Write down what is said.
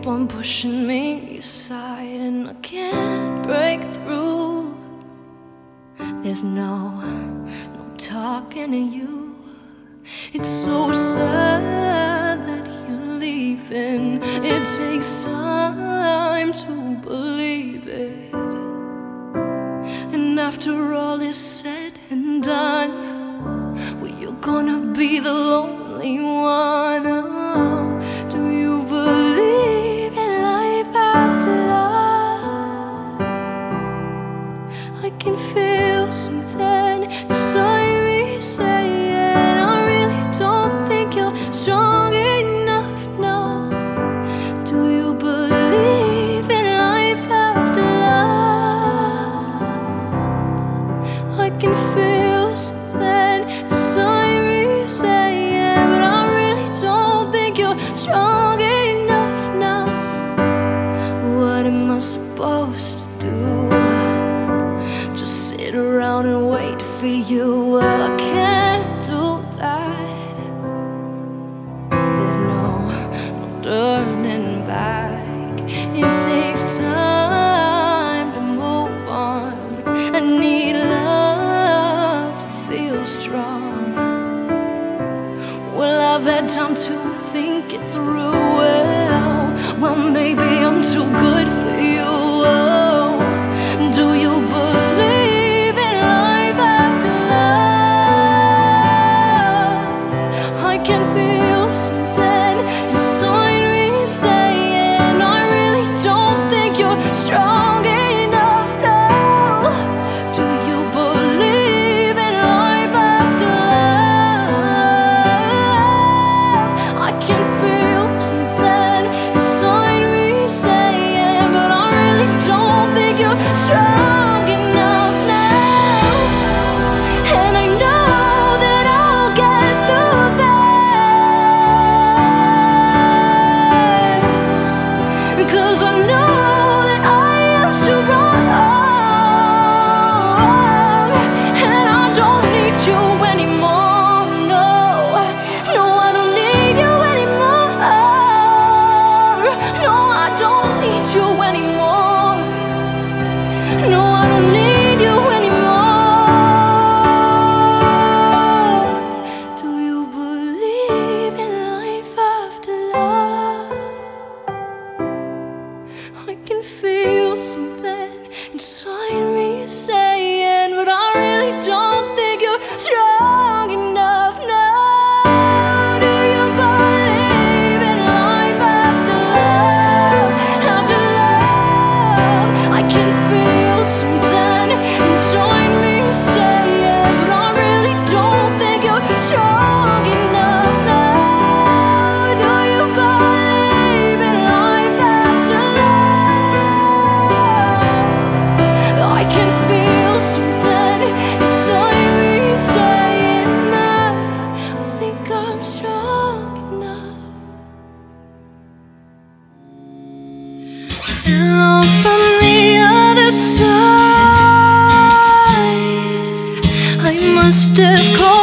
keep on pushing me aside, and I can't break through. There's no, no talking to you. It's so sad that you're leaving. It takes time to believe it. And after all is said and done you're gonna be the lonely one. For you. Well, I can't do that. There's no, no turning back. It takes time to move on. I need love to feel strong. Well, I've had time to think it through. Need you anymore. No, I don't need you anymore. Do you believe in life after love? I can feel something inside me saying, From the other side. I must have called